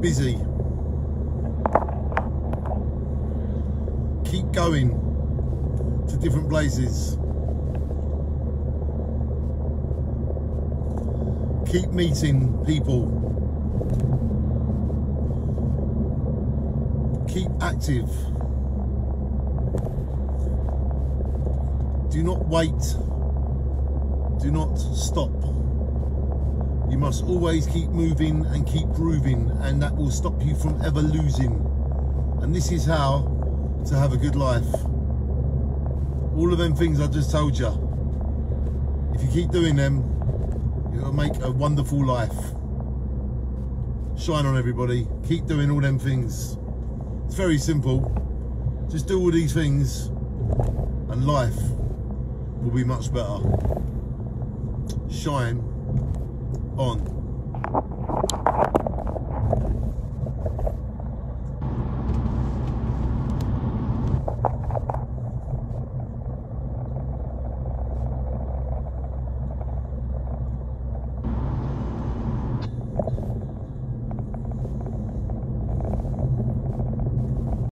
busy. Keep going to different places. Keep meeting people. Keep active. Do not wait. Do not stop. You must always keep moving and keep grooving, and that will stop you from ever losing. And this is how to have a good life. All of them things I just told you. If you keep doing them, it'll make a wonderful life. Shine on everybody. Keep doing all them things. It's very simple. Just do all these things and life will be much better. Shine on.